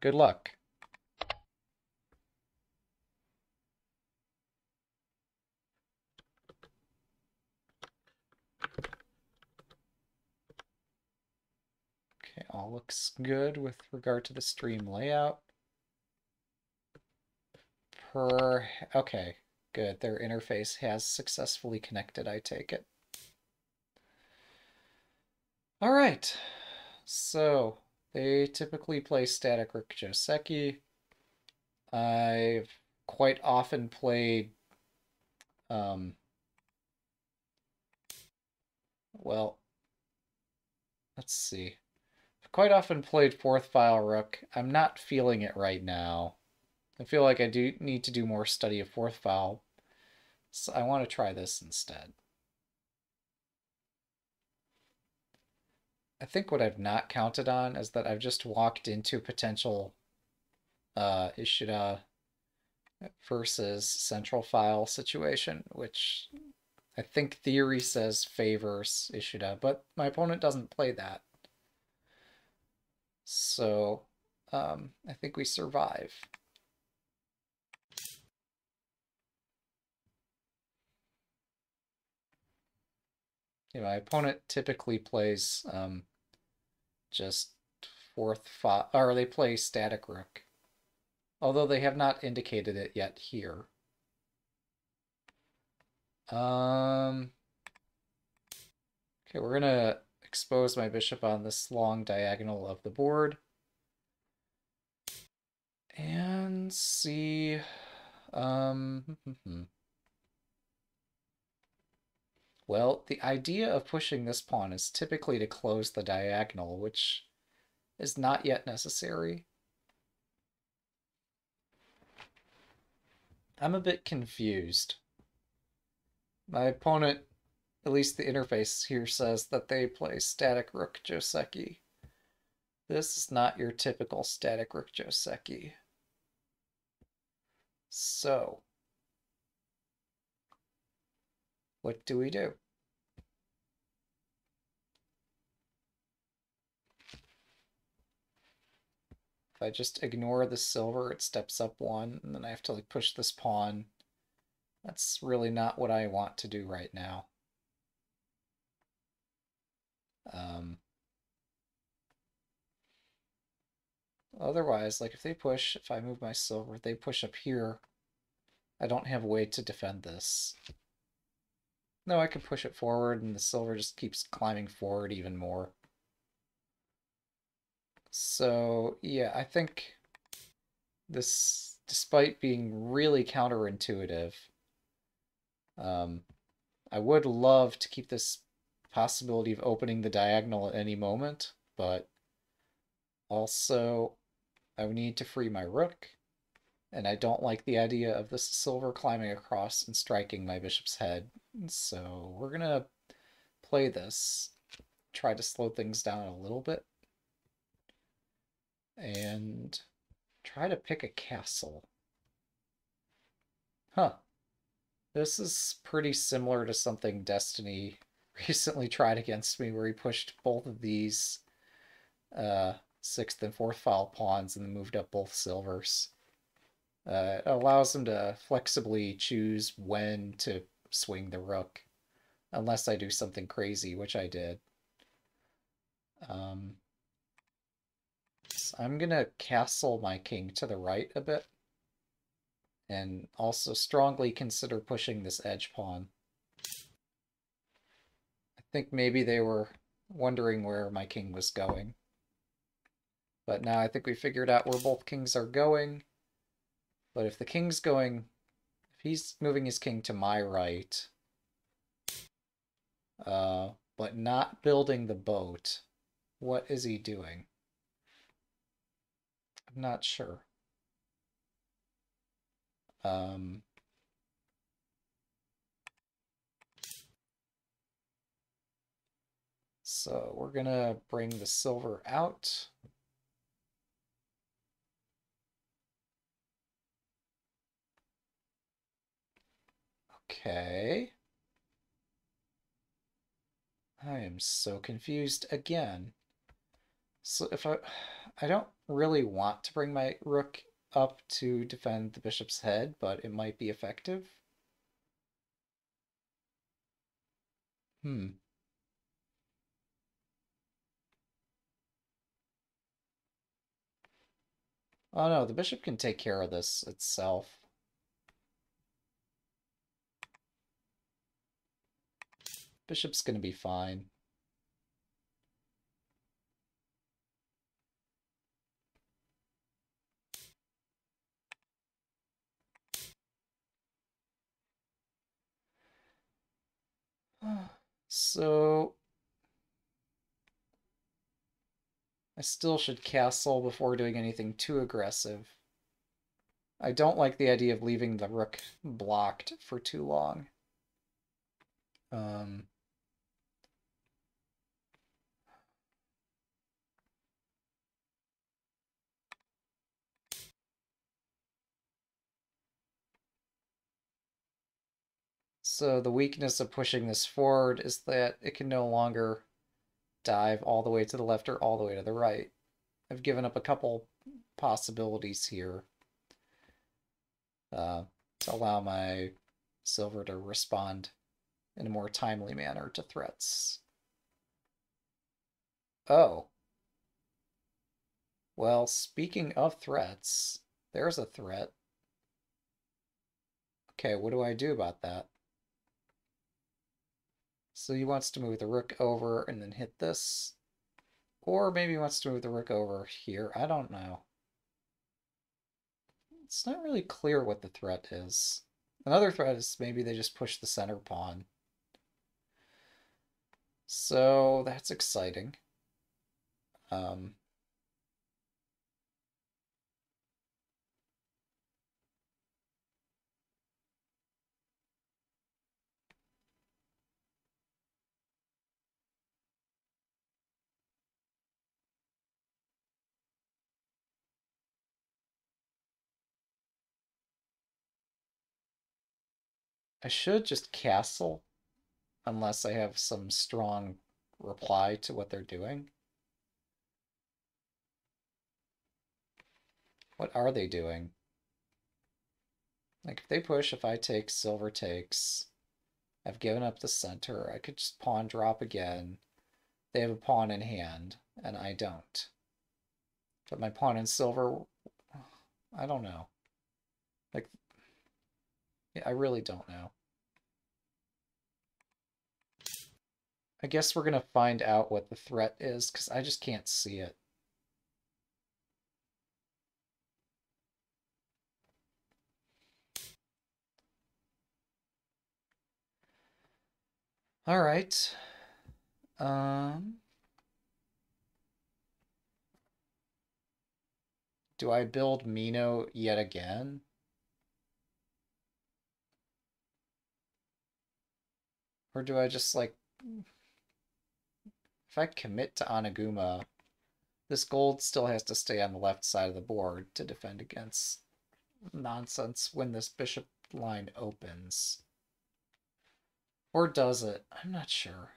Good luck. Okay, all looks good with regard to the stream layout. Per, okay, good. Their interface has successfully connected, I take it. All right, so they typically play static Rook Joseki. I've quite often played, um, well, let's see. I've quite often played fourth file Rook. I'm not feeling it right now. I feel like I do need to do more study of fourth file. So I want to try this instead. I think what I've not counted on is that I've just walked into potential uh, Ishida versus central file situation, which I think theory says favors Ishida, but my opponent doesn't play that. So um, I think we survive. Yeah, my opponent typically plays um, just fourth five, or they play static rook. Although they have not indicated it yet here. Um, okay, we're gonna expose my bishop on this long diagonal of the board. And see, um, hmm, hmm, hmm. Well, the idea of pushing this pawn is typically to close the diagonal, which is not yet necessary. I'm a bit confused. My opponent, at least the interface here says that they play static rook Joseki. This is not your typical static rook Joseki. So, what do we do? If I just ignore the silver, it steps up one, and then I have to like push this pawn. That's really not what I want to do right now. Um, otherwise, like if they push, if I move my silver, they push up here, I don't have a way to defend this. No, I can push it forward and the silver just keeps climbing forward even more. So, yeah, I think this, despite being really counterintuitive, um, I would love to keep this possibility of opening the diagonal at any moment, but also I need to free my rook and I don't like the idea of the silver climbing across and striking my bishop's head. So we're going to play this, try to slow things down a little bit, and try to pick a castle. Huh. This is pretty similar to something Destiny recently tried against me, where he pushed both of these uh, sixth and fourth file pawns and then moved up both silvers. Uh, it allows them to flexibly choose when to swing the rook, unless I do something crazy, which I did. Um, I'm going to castle my king to the right a bit, and also strongly consider pushing this edge pawn. I think maybe they were wondering where my king was going. But now I think we figured out where both kings are going. But if the king's going, he's moving his king to my right, uh, but not building the boat, what is he doing? I'm not sure. Um, so we're gonna bring the silver out. Okay. I am so confused again. So if I, I don't really want to bring my rook up to defend the bishop's head, but it might be effective. Hmm. Oh no, the bishop can take care of this itself. Bishop's gonna be fine. So I still should castle before doing anything too aggressive. I don't like the idea of leaving the rook blocked for too long. Um, so the weakness of pushing this forward is that it can no longer dive all the way to the left or all the way to the right. I've given up a couple possibilities here uh, to allow my silver to respond in a more timely manner to threats. Oh. Well, speaking of threats, there's a threat. Okay, what do I do about that? So he wants to move the rook over and then hit this. Or maybe he wants to move the rook over here. I don't know. It's not really clear what the threat is. Another threat is maybe they just push the center pawn. So that's exciting. Um, I should just castle unless I have some strong reply to what they're doing. What are they doing? Like, if they push, if I take, silver takes. I've given up the center. I could just pawn drop again. They have a pawn in hand, and I don't. But my pawn in silver, I don't know. I really don't know. I guess we're going to find out what the threat is, because I just can't see it. All right. Um, do I build Mino yet again? Or do I just like if I commit to Anaguma, this gold still has to stay on the left side of the board to defend against nonsense when this bishop line opens. Or does it? I'm not sure.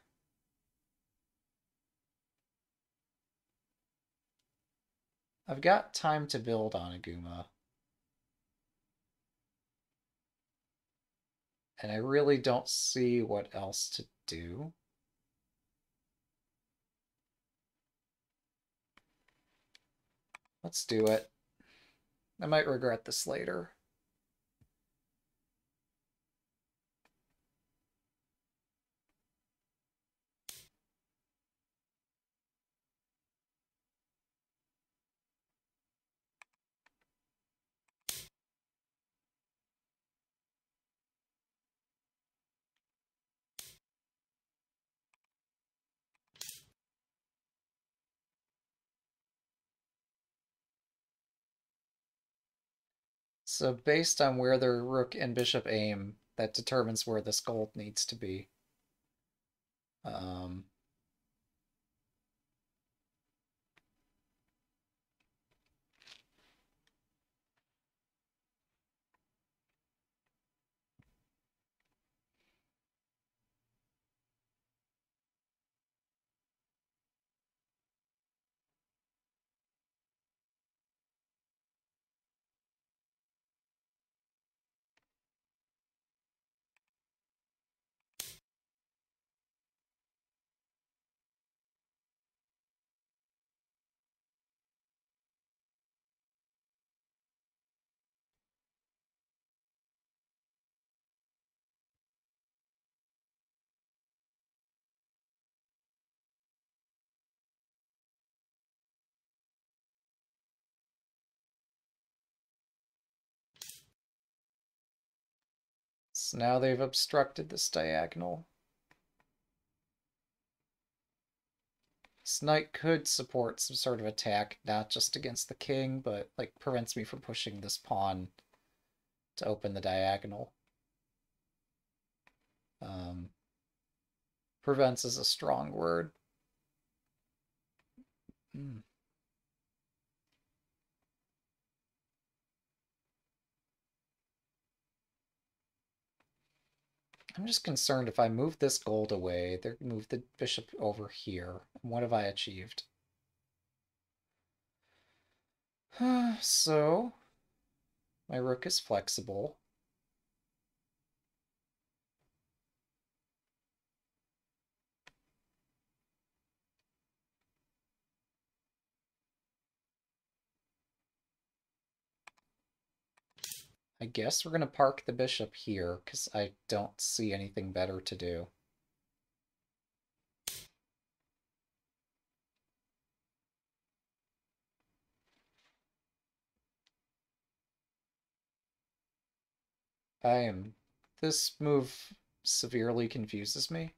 I've got time to build Anaguma. And I really don't see what else to do. Let's do it. I might regret this later. So based on where their rook and bishop aim, that determines where this gold needs to be. Um, So now they've obstructed this diagonal. This knight could support some sort of attack, not just against the king, but like prevents me from pushing this pawn to open the diagonal. Um, prevents is a strong word. Mm. I'm just concerned if I move this gold away, they move the bishop over here. What have I achieved? so, my rook is flexible. I guess we're going to park the bishop here, because I don't see anything better to do. I am... This move severely confuses me.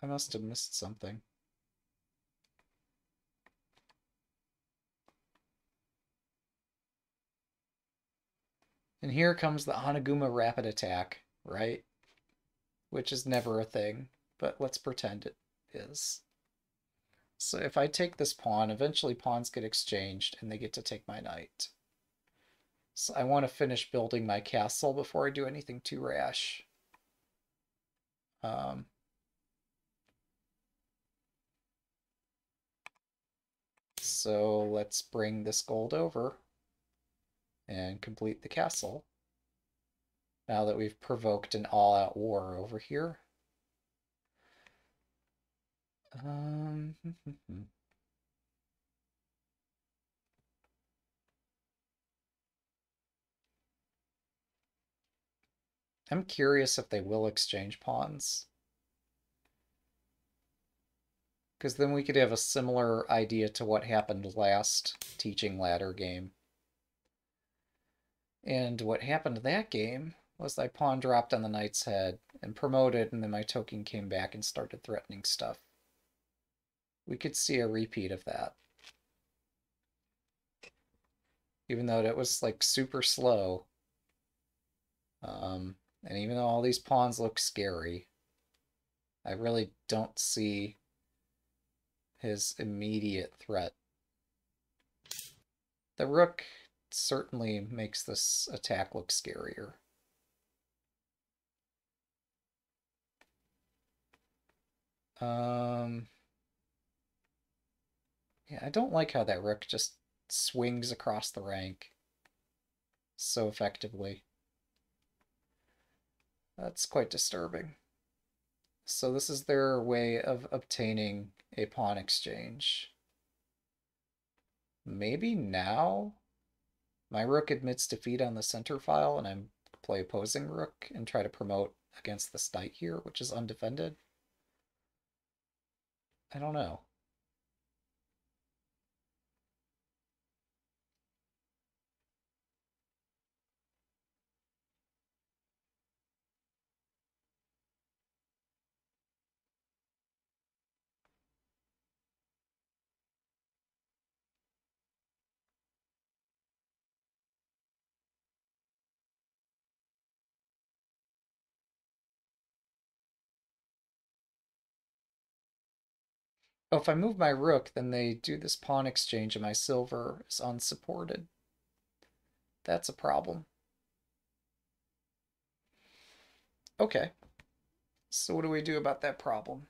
I must have missed something. And here comes the Anaguma rapid attack, right? Which is never a thing, but let's pretend it is. So if I take this pawn, eventually pawns get exchanged and they get to take my knight. So I want to finish building my castle before I do anything too rash. Um, so let's bring this gold over and complete the castle. Now that we've provoked an all-out war over here. Um, I'm curious if they will exchange pawns. Because then we could have a similar idea to what happened last teaching ladder game. And what happened that game was my pawn dropped on the knight's head and promoted, and then my tokin came back and started threatening stuff. We could see a repeat of that. Even though it was like super slow. Um, and even though all these pawns look scary, I really don't see his immediate threat. The rook certainly makes this attack look scarier. Um, yeah, I don't like how that rook just swings across the rank so effectively. That's quite disturbing. So this is their way of obtaining a pawn exchange. Maybe now my rook admits defeat on the center file, and I play opposing rook and try to promote against this knight here, which is undefended. I don't know. Oh, if I move my rook, then they do this pawn exchange and my silver is unsupported. That's a problem. Okay. So what do we do about that problem?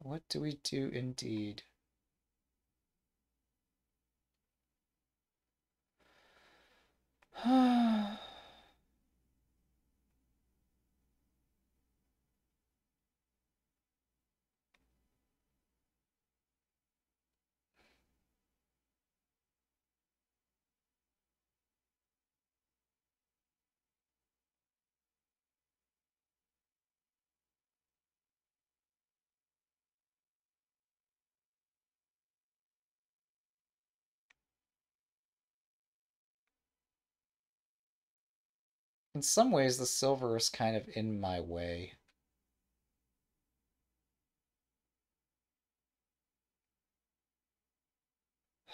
What do we do indeed? In some ways, the silver is kind of in my way.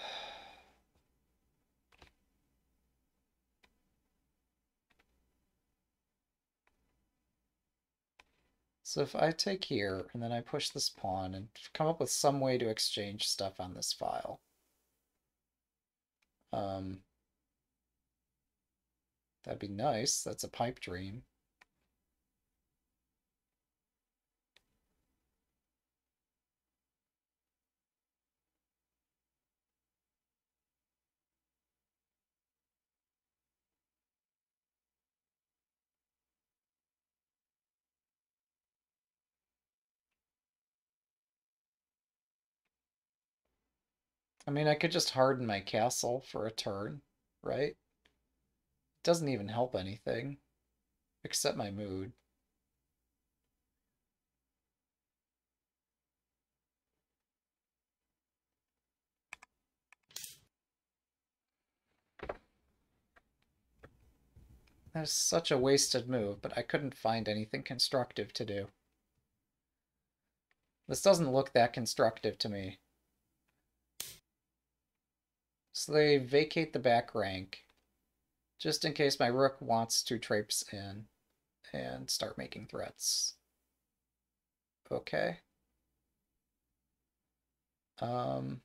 So if I take here, and then I push this pawn, and come up with some way to exchange stuff on this file. Um, that'd be nice. That's a pipe dream. I mean, I could just harden my castle for a turn, right? Doesn't even help anything, except my mood. That is such a wasted move, but I couldn't find anything constructive to do. This doesn't look that constructive to me. So they vacate the back rank, just in case my rook wants to traipse in and start making threats. Okay. Um,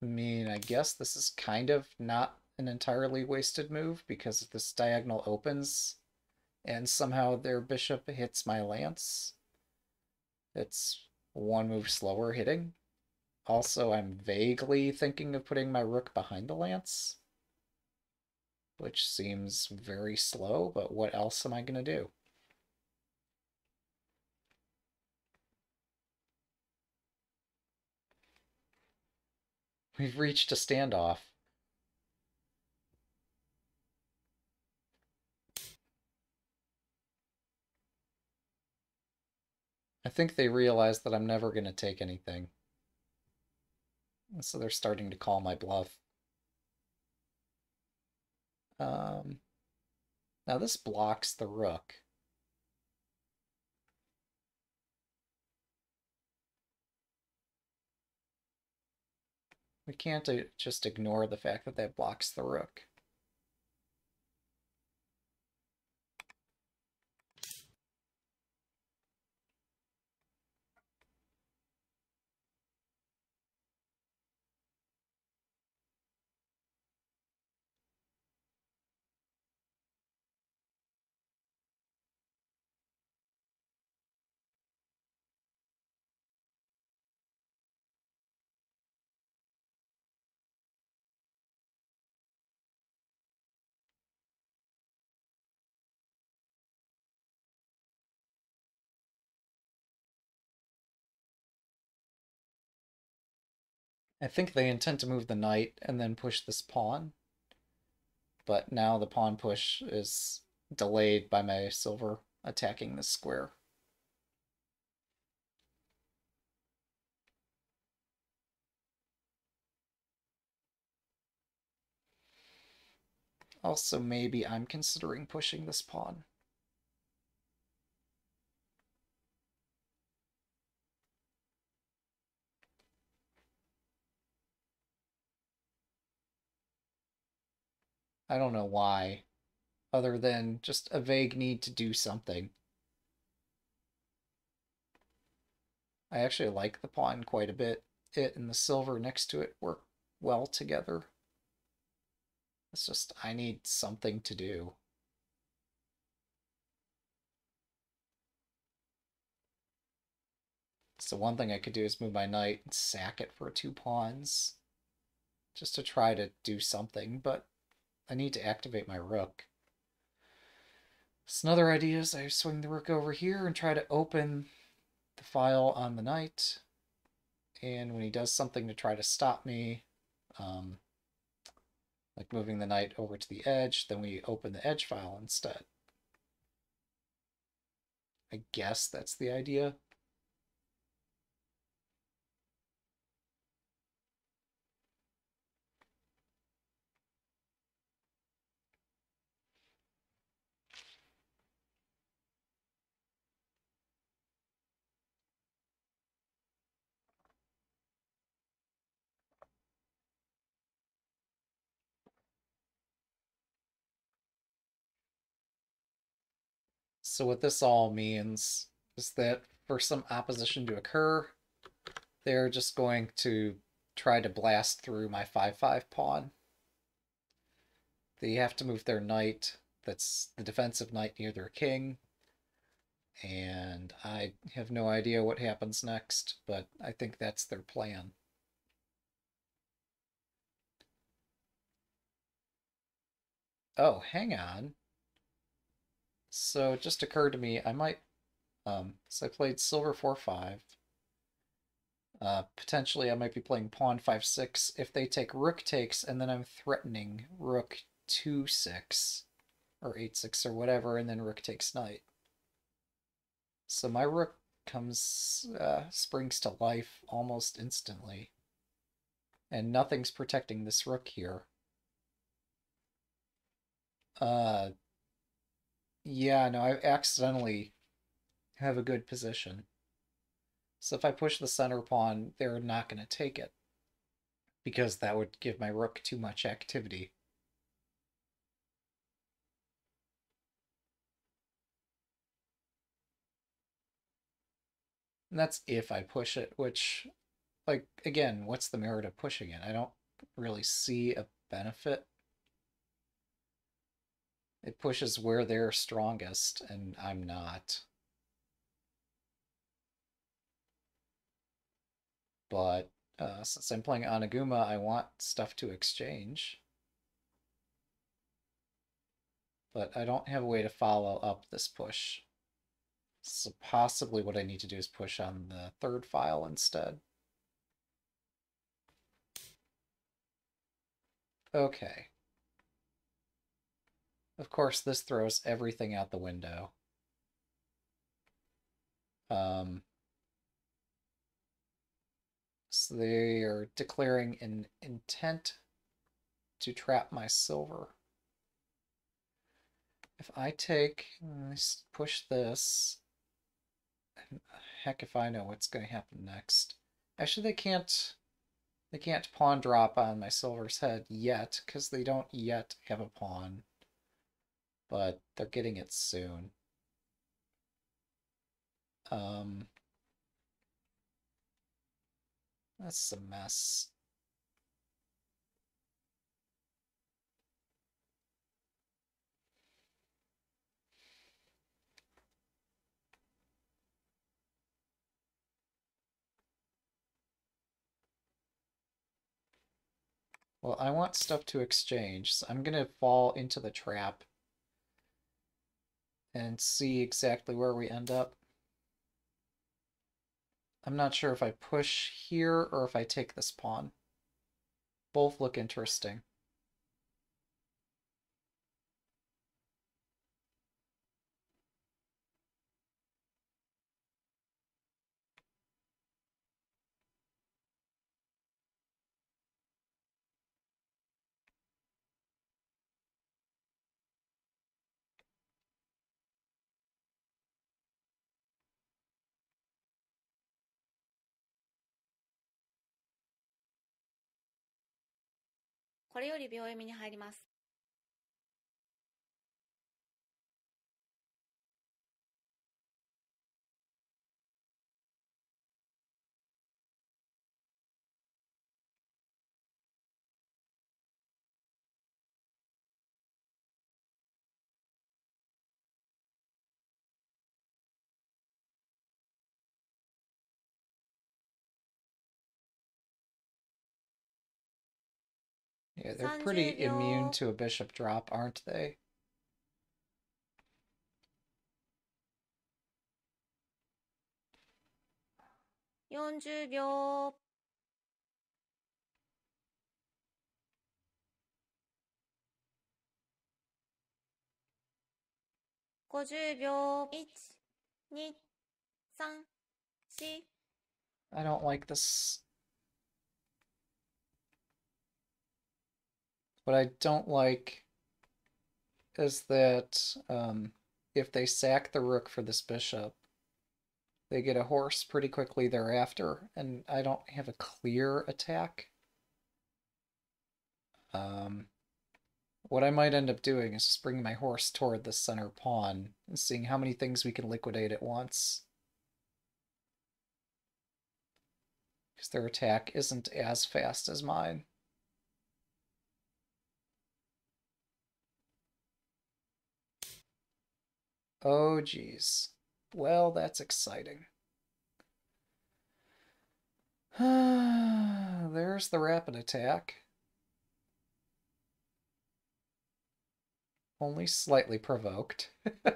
I mean, I guess this is kind of not an entirely wasted move because this diagonal opens and somehow their bishop hits my lance. It's one move slower hitting. Also, I'm vaguely thinking of putting my rook behind the lance, which seems very slow, but what else am I going to do? We've reached a standoff. I think they realize that I'm never going to take anything. So they're starting to call my bluff. Um, now this blocks the rook. We can't uh, just ignore the fact that that blocks the rook. I think they intend to move the knight and then push this pawn. But now the pawn push is delayed by my silver attacking this square. Also, maybe I'm considering pushing this pawn. I don't know why, other than just a vague need to do something. I actually like the pawn quite a bit. It and the silver next to it work well together. It's just, I need something to do. So one thing I could do is move my knight and sack it for two pawns. Just to try to do something, but I need to activate my rook. So another idea is I swing the rook over here and try to open the file on the knight. And when he does something to try to stop me, um, like moving the knight over to the edge, then we open the edge file instead. I guess that's the idea. So what this all means is that for some opposition to occur, they're just going to try to blast through my 5-5 pawn. They have to move their knight, that's the defensive knight near their king, and I have no idea what happens next, but I think that's their plan. Oh, hang on. So it just occurred to me I might, um, so I played silver 4-5. Uh, potentially I might be playing pawn 5-6 if they take rook takes and then I'm threatening rook 2-6 or 8-6 or whatever and then rook takes knight. So my rook comes, uh, springs to life almost instantly. And nothing's protecting this rook here. Uh, yeah, no, I accidentally have a good position. So if I push the center pawn, they're not going to take it. Because that would give my rook too much activity. And that's if I push it, which, like, again, what's the merit of pushing it? I don't really see a benefit. It pushes where they're strongest, and I'm not. But uh, since I'm playing Anaguma, I want stuff to exchange. But I don't have a way to follow up this push. So possibly what I need to do is push on the third file instead. Okay. Of course, this throws everything out the window. Um, so they are declaring an intent to trap my silver. If I take, let's push this, heck if I know what's going to happen next. Actually, they can't, they can't pawn drop on my silver's head yet, because they don't yet have a pawn. But they're getting it soon. Um, that's a mess. Well, I want stuff to exchange, so I'm going to fall into the trap and see exactly where we end up. I'm not sure if I push here or if I take this pawn. Both look interesting. これより秒読みに入ります。They're pretty immune to a bishop drop, aren't they? I don't like this What I don't like is that um, if they sack the rook for this bishop, they get a horse pretty quickly thereafter, and I don't have a clear attack. Um, what I might end up doing is just bringing my horse toward the center pawn and seeing how many things we can liquidate at once. Because their attack isn't as fast as mine. Oh, geez. Well, that's exciting. There's the rapid attack. Only slightly provoked.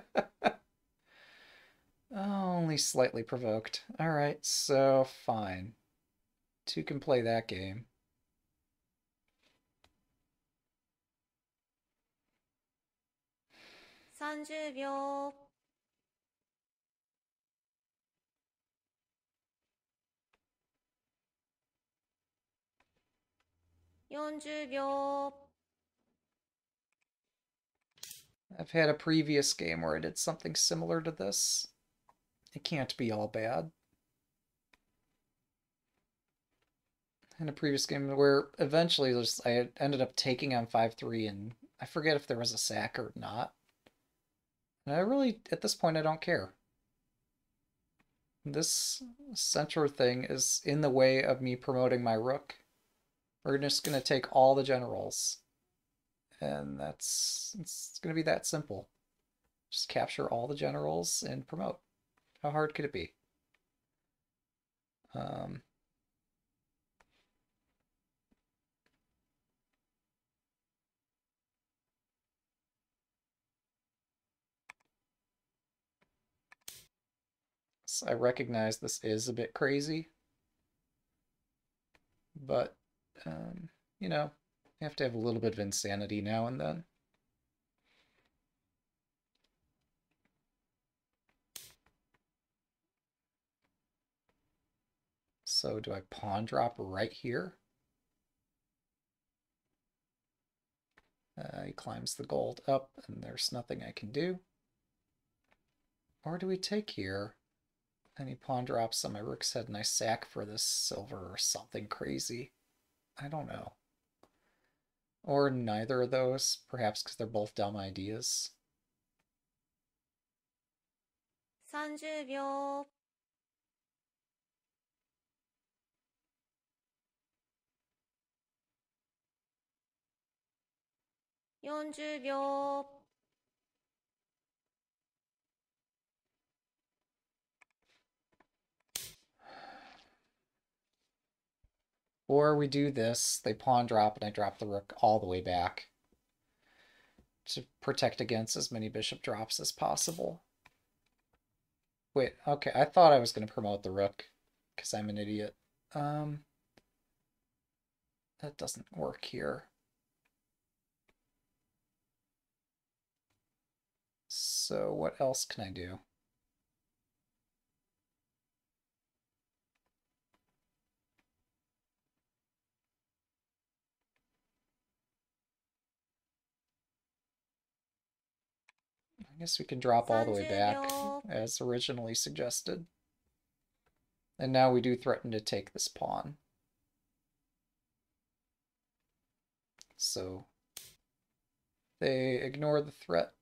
Only slightly provoked. Alright, so fine. Two can play that game. Thirty 秒40秒 I've had a previous game where I did something similar to this. It can't be all bad. In a previous game where eventually I ended up taking on 5-3 and I forget if there was a sack or not. And I really, at this point, I don't care. This center thing is in the way of me promoting my rook. We're just going to take all the generals. And that's it's going to be that simple. Just capture all the generals and promote. How hard could it be? Um, I recognize this is a bit crazy, but um, you know, you have to have a little bit of insanity now and then. So do I pawn drop right here? Uh, he climbs the gold up and there's nothing I can do. Or do we take here? He pawn drops on my rook's head and I sack for this silver or something crazy. I don't know. Or neither of those, perhaps because they're both dumb ideas. 30秒40秒 Or we do this, they pawn drop, and I drop the rook all the way back to protect against as many bishop drops as possible. Wait, okay, I thought I was going to promote the rook because I'm an idiot. Um, that doesn't work here. So what else can I do? I guess we can drop all the way back as originally suggested. And now we do threaten to take this pawn. So they ignore the threat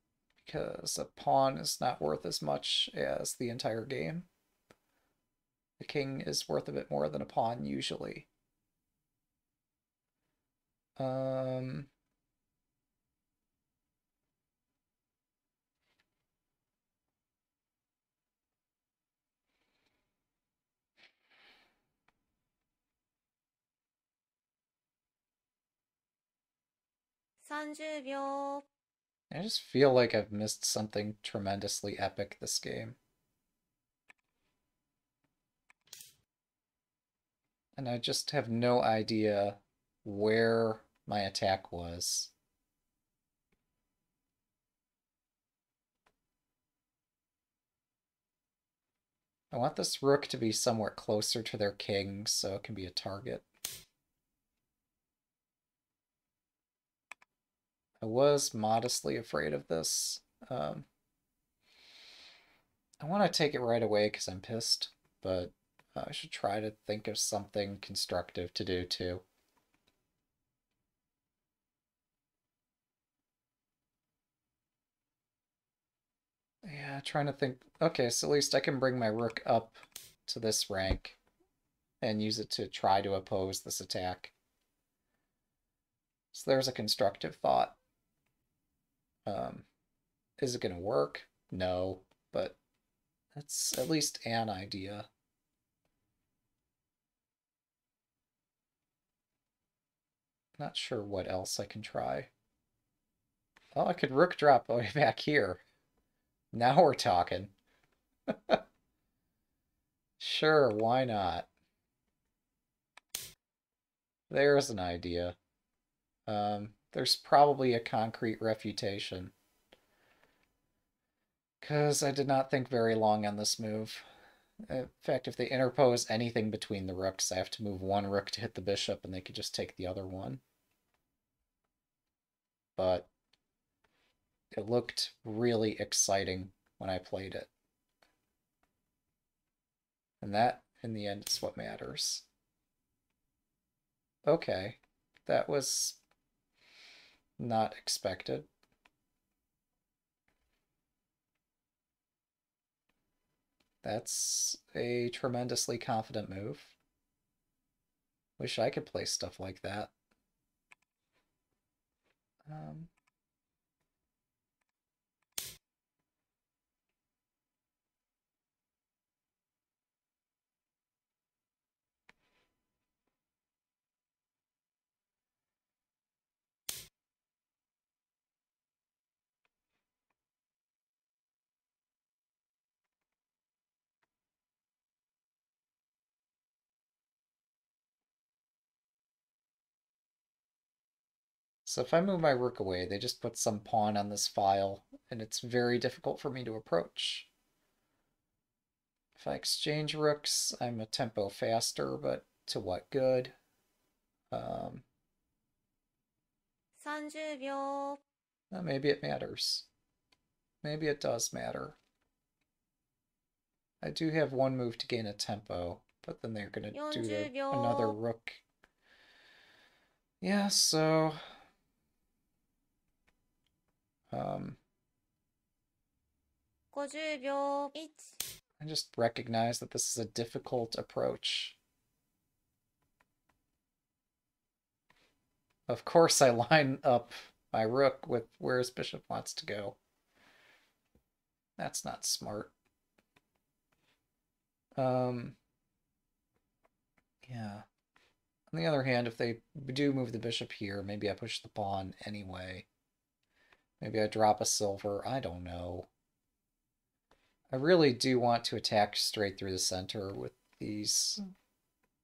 because a pawn is not worth as much as the entire game. The king is worth a bit more than a pawn usually. Um, I just feel like I've missed something tremendously epic this game. And I just have no idea where my attack was. I want this rook to be somewhat closer to their king so it can be a target. I was modestly afraid of this. Um, I want to take it right away because I'm pissed, but I should try to think of something constructive to do too. Yeah, trying to think. Okay, so at least I can bring my rook up to this rank and use it to try to oppose this attack. So there's a constructive thought. Um, is it going to work? No, but that's at least an idea. Not sure what else I can try. Oh, I could rook drop way back here. Now we're talking. sure, why not? There's an idea. Um, there's probably a concrete refutation. Because I did not think very long on this move. In fact, if they interpose anything between the rooks, I have to move one rook to hit the bishop, and they could just take the other one. But it looked really exciting when I played it. And that, in the end, is what matters. Okay, that was not expected. That's a tremendously confident move. Wish I could play stuff like that. Um, So if I move my rook away, they just put some pawn on this file, and it's very difficult for me to approach. If I exchange rooks, I'm a tempo faster, but to what good? Um, 30秒 maybe it matters. Maybe it does matter. I do have one move to gain a tempo, but then they're going to do the, another rook. Yeah, so um, 50秒1 I just recognize that this is a difficult approach. Of course, I line up my rook with where his bishop wants to go. That's not smart. Um, yeah. On the other hand, if they do move the bishop here, maybe I push the pawn anyway. Maybe I drop a silver. I don't know. I really do want to attack straight through the center with these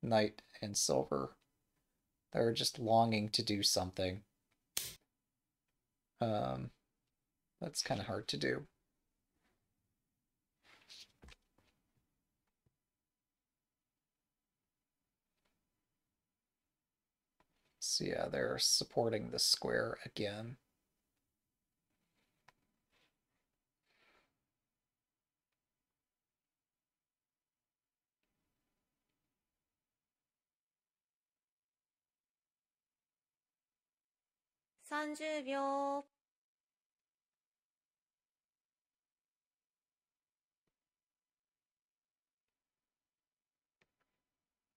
knight and silver. They're just longing to do something. Um, that's kind of hard to do. So yeah, they're supporting the square again.30 秒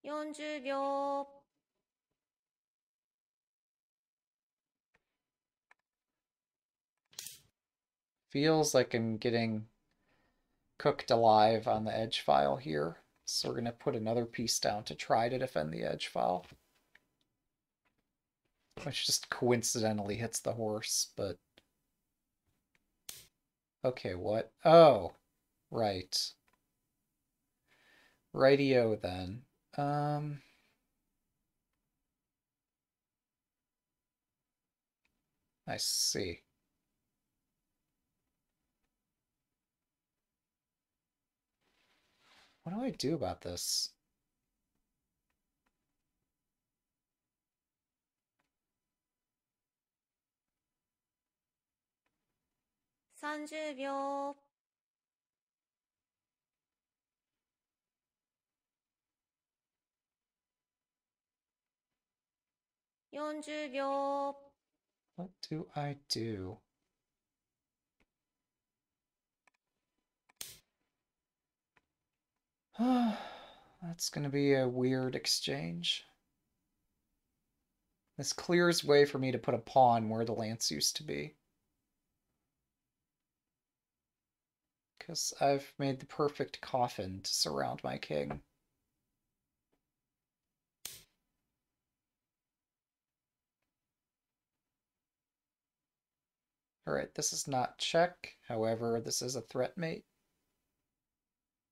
40秒 Feels like I'm getting cooked alive on the edge file here. So we're going to put another piece down to try to defend the edge file. Which just coincidentally hits the horse, but... Okay, what? Oh, right. Rightio then. Um... I see. What do I do about this? What do I do? That's going to be a weird exchange. This clears way for me to put a pawn where the lance used to be. Because I've made the perfect coffin to surround my king. Alright, this is not check. However, this is a threat mate.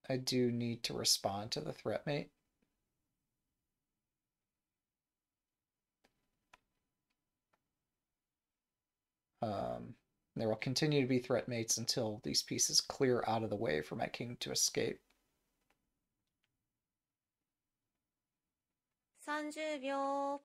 I do need to respond to the threat mate. Um, there will continue to be threat mates until these pieces clear out of the way for my king to escape. 30秒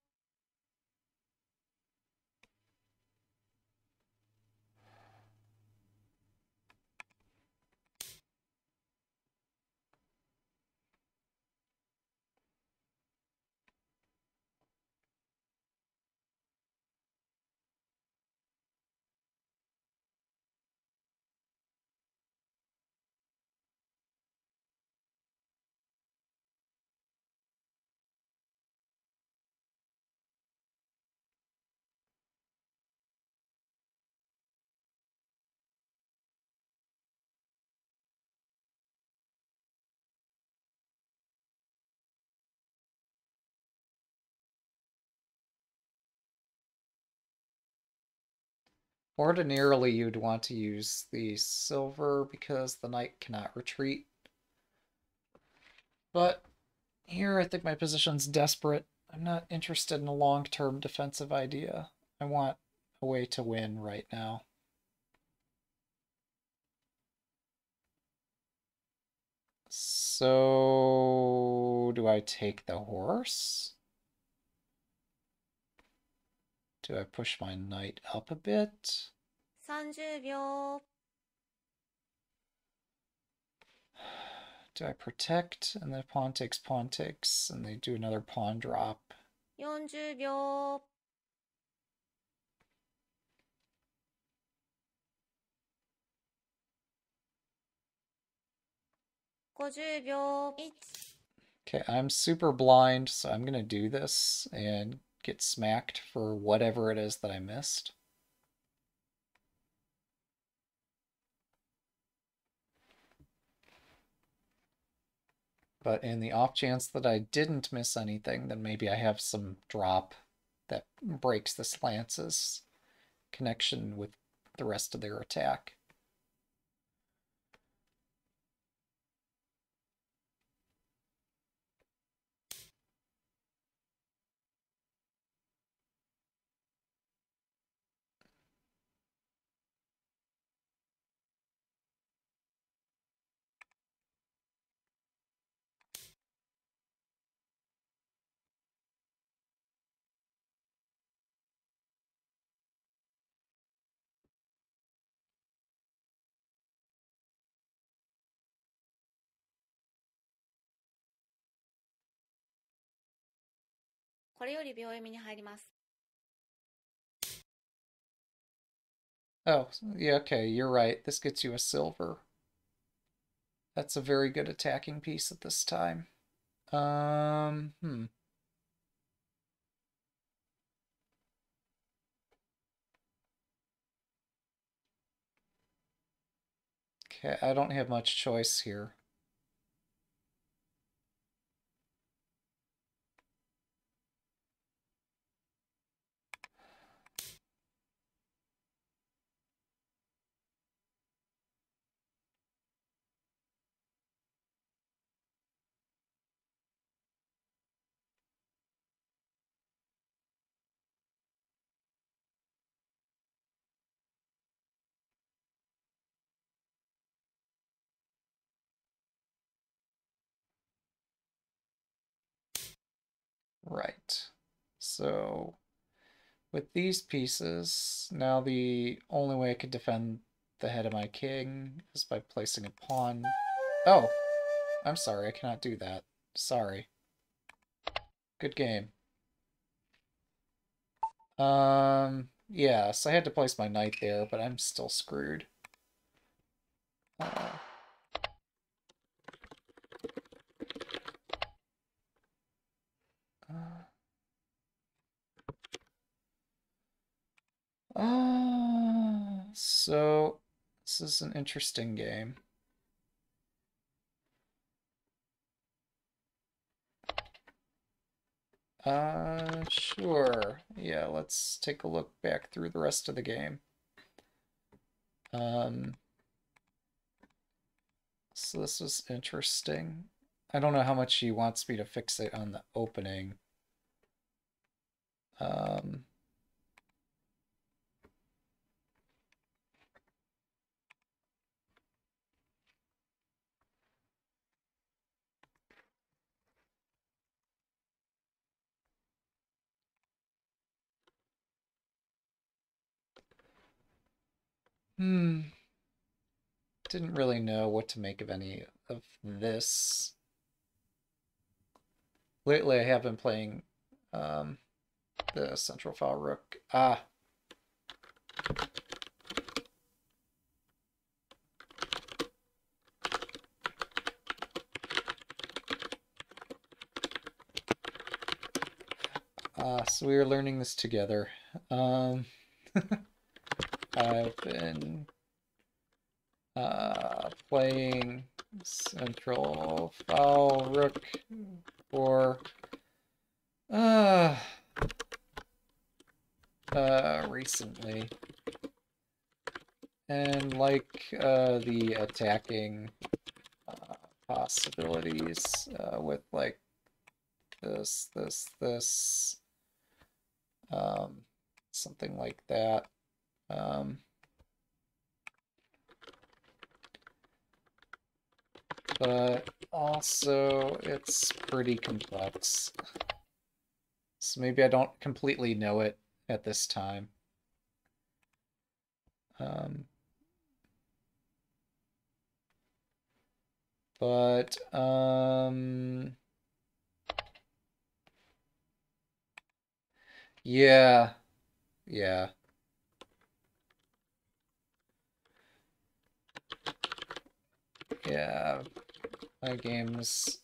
Ordinarily, you'd want to use the silver because the knight cannot retreat. But here, I think my position's desperate. I'm not interested in a long-term defensive idea. I want a way to win right now. So, do I take the horse? Do I push my knight up a bit? 30秒. Do I protect? And then pawn takes, pawn takes, and they do another pawn drop. 40秒. Okay, I'm super blind, so I'm going to do this and get smacked for whatever it is that I missed. But in the off chance that I didn't miss anything, then maybe I have some drop that breaks this lance's connection with the rest of their attack. これより秒読みに入ります Oh, yeah, okay, you're right. This gets you a silver. That's a very good attacking piece at this time. Um, hmm. Okay, I don't have much choice here. Right. So with these pieces, now the only way I could defend the head of my king is by placing a pawn. Oh, I'm sorry, I cannot do that. Sorry. Good game. Um, yes, I had to place my knight there, but I'm still screwed. Uh, Uh, so this is an interesting game. Uh, sure. Yeah, let's take a look back through the rest of the game. Um, so this is interesting. I don't know how much he wants me to fix it on the opening. Um, Hmm. Didn't really know what to make of any of this. Lately, I have been playing um, the central file rook. Ah. Ah, so we are learning this together. Um, I've been uh, playing central file rook for uh, uh, recently. And like uh, the attacking uh, possibilities uh, with like this, this, this, um, something like that. Um, but also it's pretty complex. So maybe I don't completely know it at this time. Um, but, um, yeah, yeah. Yeah, my games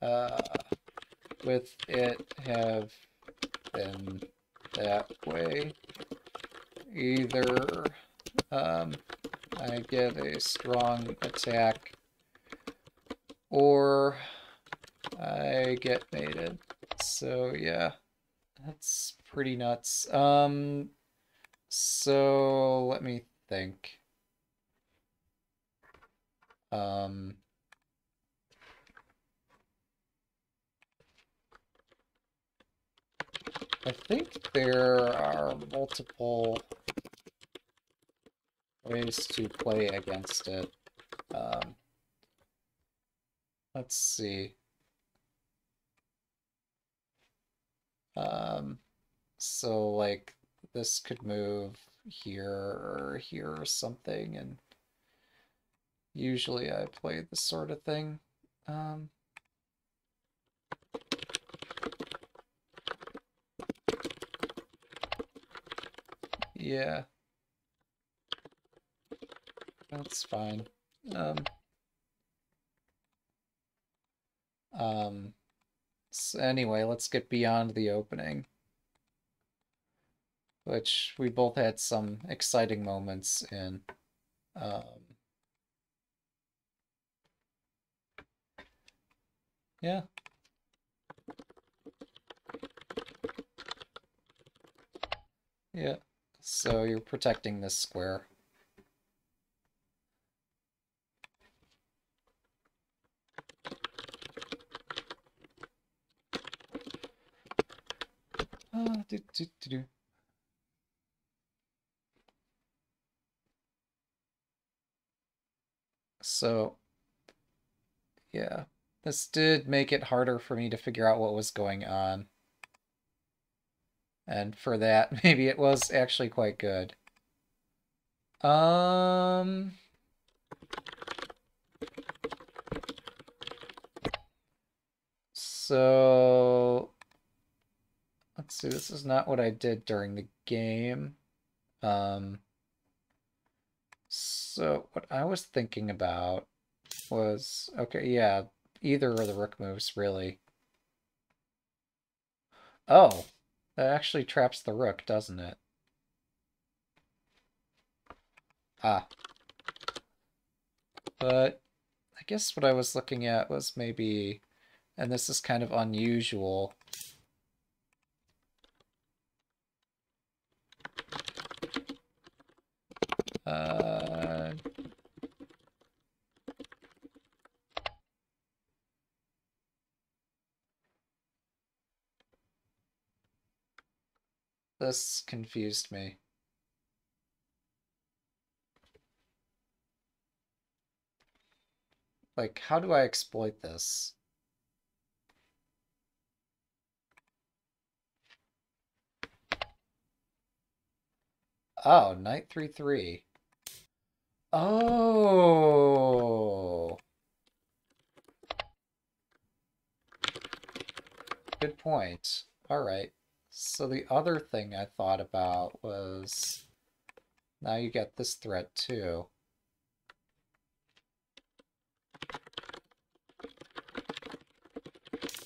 uh, with it have been that way. Either um, I get a strong attack or I get mated. So yeah, that's pretty nuts. Um, so let me think. Um, I think there are multiple ways to play against it. Um, let's see. Um, so like this could move here or here or something and Usually I play this sort of thing. Um, yeah. That's fine. Um, um, so anyway, let's get beyond the opening. Which we both had some exciting moments in. Um, Yeah. Yeah. So you're protecting this square. Ah, do, do, do, do. So, yeah. This did make it harder for me to figure out what was going on. And for that, maybe it was actually quite good. Um... So... Let's see, this is not what I did during the game. Um... So, what I was thinking about was... Okay, yeah, either of the rook moves, really. Oh, that actually traps the rook, doesn't it? Ah. But I guess what I was looking at was maybe, and this is kind of unusual, this confused me. Like, how do I exploit this? Oh, knight 3-3. Oh. Good point. Alright. So the other thing I thought about was... Now you get this threat too.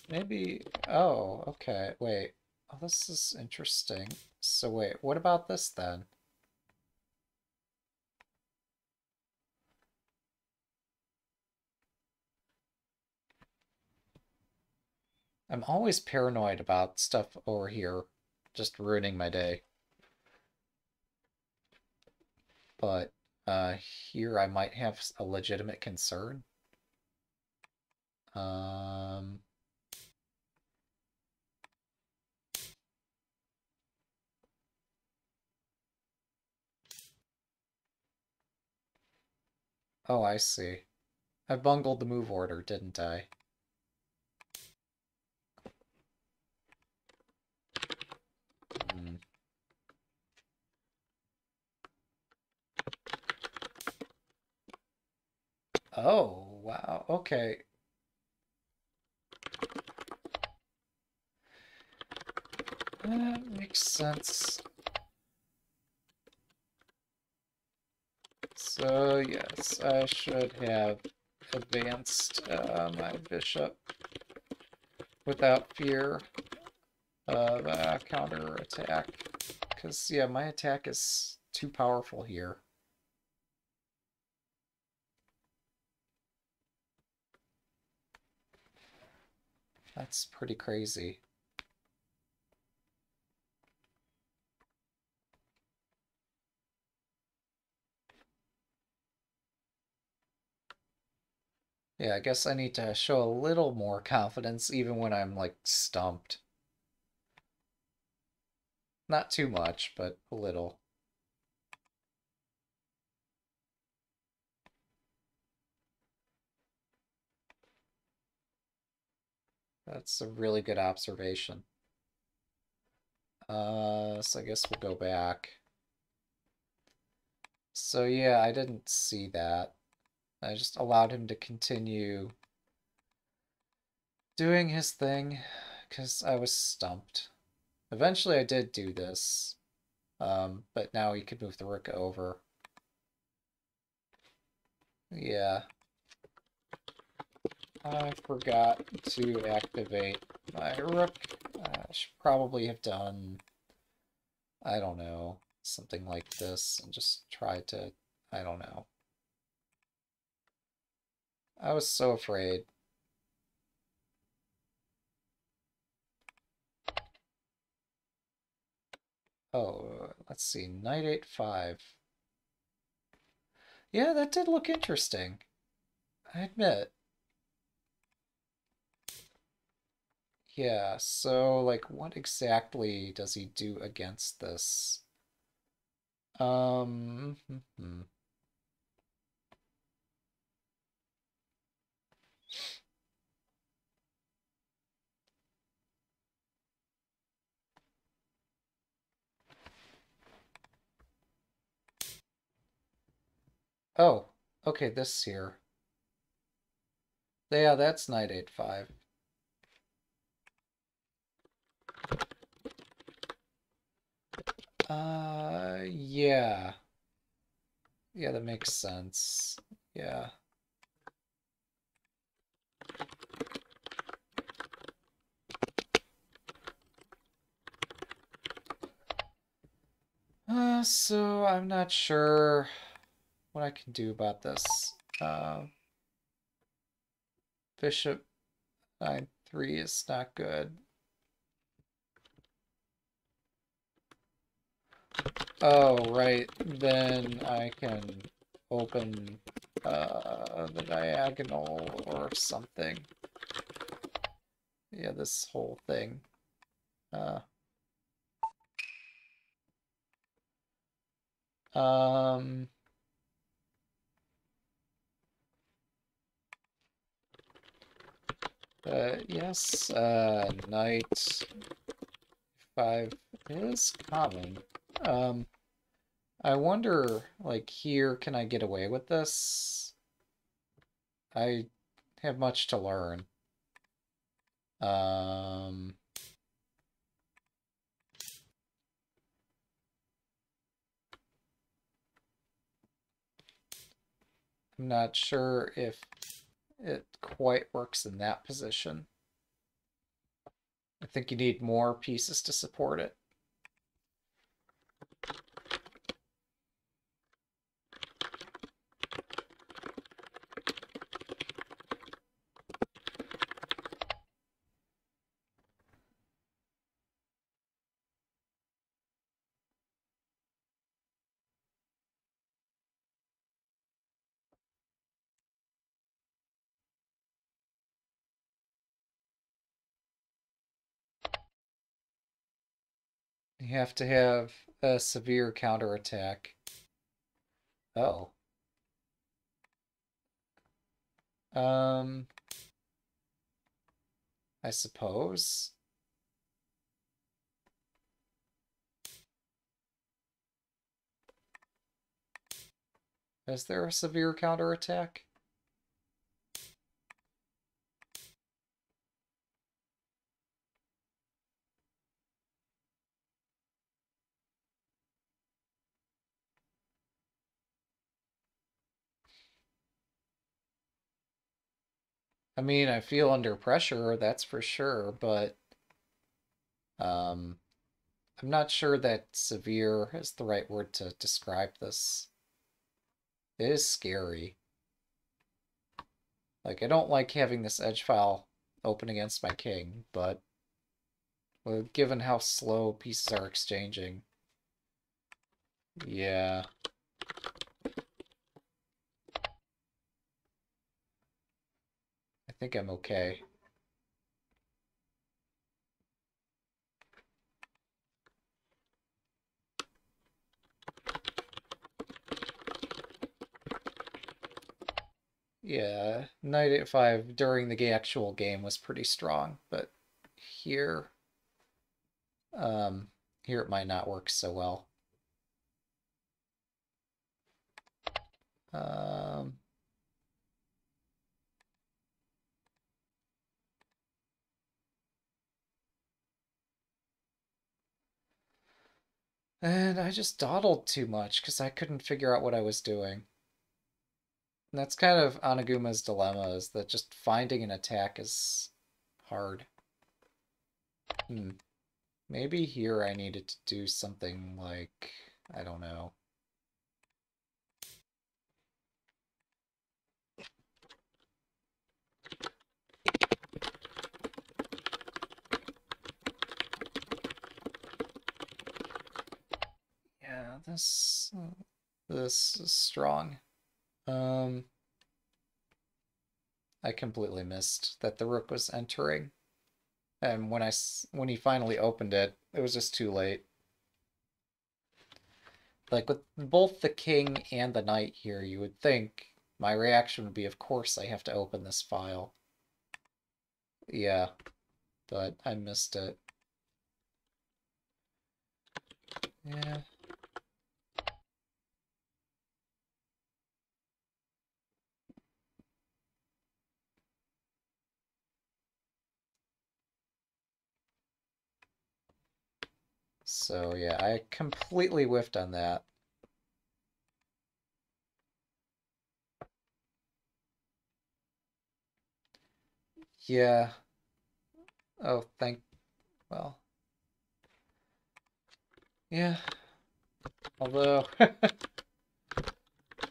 Maybe... Oh, okay. Wait. Oh, this is interesting. So wait, what about this then? I'm always paranoid about stuff over here just ruining my day. But uh, here I might have a legitimate concern. Um... Oh, I see. I bungled the move order, didn't I? Oh, wow. Okay. That makes sense. So, yes, I should have advanced uh, my bishop without fear of a counter attack. Because, yeah, my attack is too powerful here. That's pretty crazy. Yeah, I guess I need to show a little more confidence even when I'm, like, stumped. Not too much, but a little. That's a really good observation. Uh, so I guess we'll go back. So yeah, I didn't see that. I just allowed him to continue doing his thing because I was stumped. Eventually I did do this, um, but now he could move the rook over. Yeah. I forgot to activate my rook. I should probably have done, I don't know, something like this and just try to, I don't know. I was so afraid. Oh, let's see, knight 8-5. Yeah, that did look interesting. I admit. Yeah, so, like, what exactly does he do against this? Um, Oh, okay, this here. Yeah, that's knight 8-5. Uh, yeah. Yeah, that makes sense. Yeah. Uh, so I'm not sure what I can do about this. Uh, bishop 9 3 is not good. Oh, right. Then I can open uh, the diagonal or something. Yeah, this whole thing. Uh, um, uh, yes, uh, knight five is common. Um, I wonder, like, here, can I get away with this? I have much to learn. Um... I'm not sure if it quite works in that position. I think you need more pieces to support it. You have to have a severe counterattack. Oh. Um, I suppose. Is there a severe counterattack? I mean, I feel under pressure, that's for sure, but um, I'm not sure that severe is the right word to describe this. It is scary. Like, I don't like having this edge file open against my king, but well, given how slow pieces are exchanging, yeah. Think I'm okay. Yeah, knight at 5 during the actual game was pretty strong, but here, um, here it might not work so well. Um, and I just dawdled too much because I couldn't figure out what I was doing. And that's kind of Anaguma's dilemma, is that just finding an attack is hard. Hmm. Maybe here I needed to do something like, I don't know. Yeah, this this is strong. Um, I completely missed that the rook was entering. And when I when he finally opened it, it was just too late. Like with both the king and the knight here, you would think my reaction would be, of course, I have to open this file. Yeah, but I missed it. Yeah. So yeah, I completely whiffed on that. Yeah. Oh, thank... Well... Yeah. Although...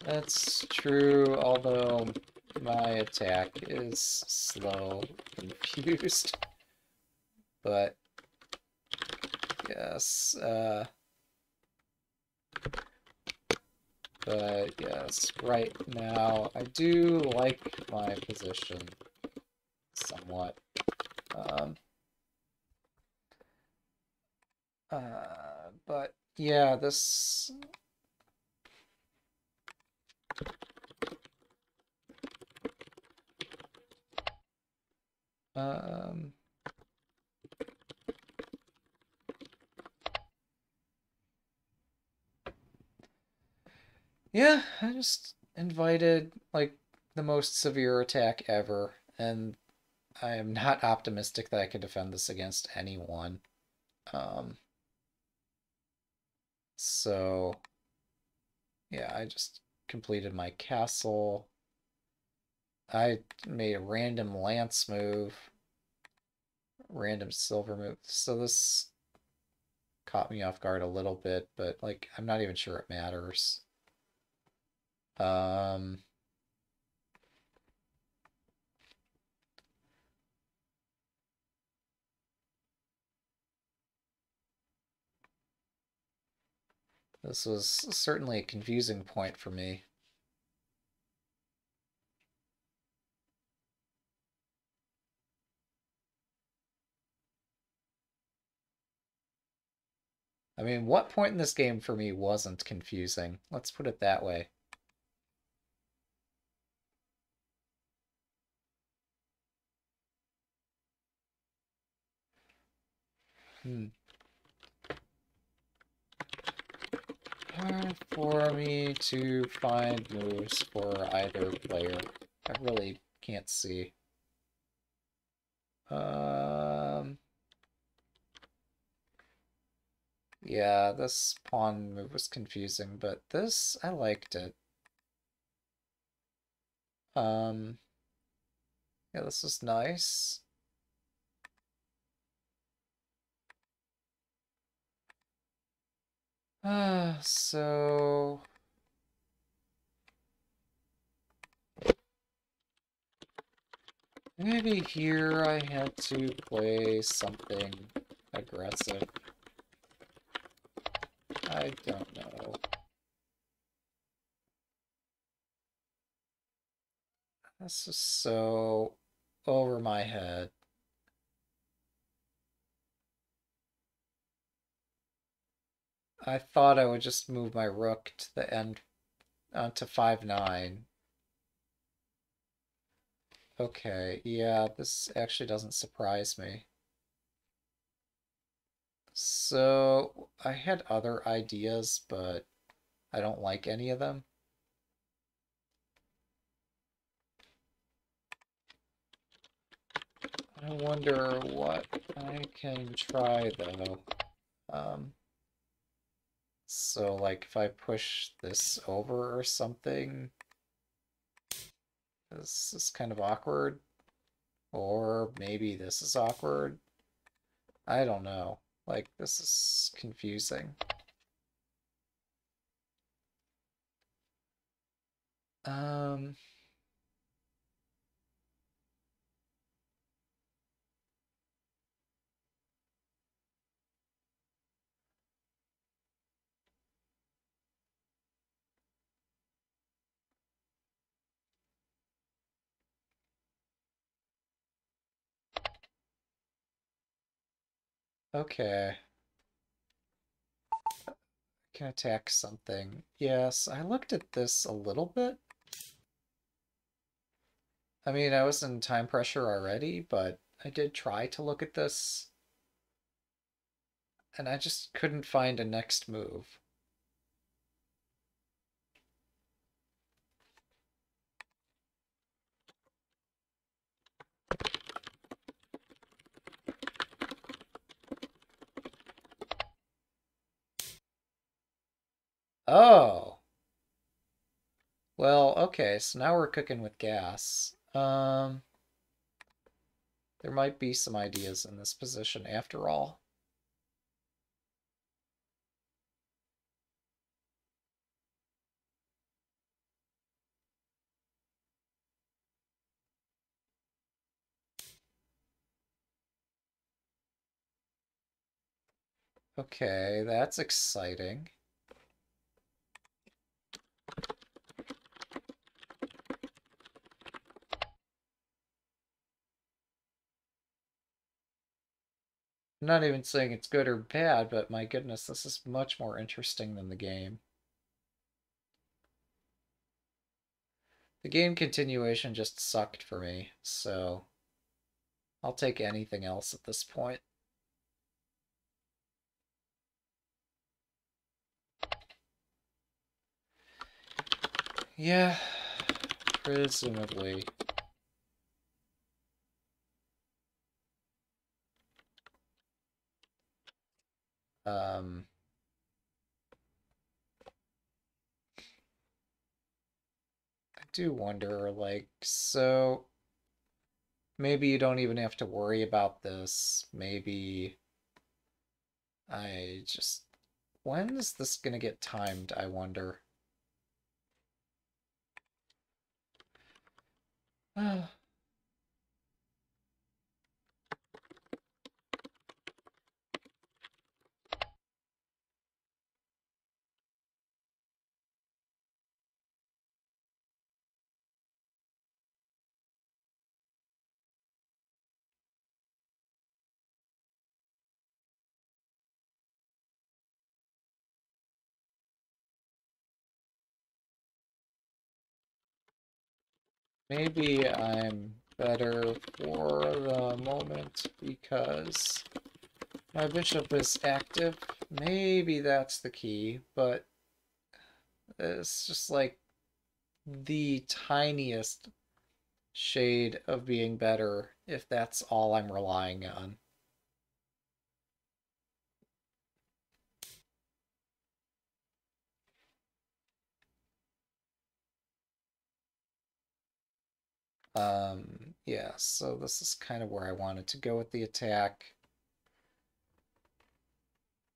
That's true, although my attack is slow, confused. But yes, uh but yes, right now I do like my position somewhat. Um uh but yeah, this Um, yeah, I just invited like the most severe attack ever, and I am not optimistic that I can defend this against anyone. Um, so yeah, I just completed my castle. I made a random lance move, random silver move. So this caught me off guard a little bit, but like I'm not even sure it matters. Um This was certainly a confusing point for me. I mean, what point in this game for me wasn't confusing? Let's put it that way. Hmm. Hard for me to find moves for either player. I really can't see. Um... Yeah, this pawn move was confusing, but this, I liked it. Um, yeah, this was nice. Uh, so... Maybe here I had to play something aggressive. I don't know. This is so over my head. I thought I would just move my rook to the end onto 5-9. Okay, yeah, this actually doesn't surprise me. So I had other ideas, but I don't like any of them. I wonder what I can try though. Um, so like if I push this over or something, this is kind of awkward. Or maybe this is awkward. I don't know. Like, this is confusing. Um... Okay can attack something. Yes, I looked at this a little bit. I mean, I was in time pressure already, but I did try to look at this. And I just couldn't find a next move. Oh. Well, okay, so now we're cooking with gas. Um, there might be some ideas in this position after all. Okay, that's exciting. I'm not even saying it's good or bad, but my goodness, this is much more interesting than the game. The game continuation just sucked for me, so I'll take anything else at this point. Yeah, presumably. Um, I do wonder, like, so maybe you don't even have to worry about this. Maybe I just, when is this gonna get timed, I wonder? Maybe I'm better for the moment because my bishop is active. Maybe that's the key, but it's just like the tiniest shade of being better if that's all I'm relying on. Um, yeah, so this is kind of where I wanted to go with the attack.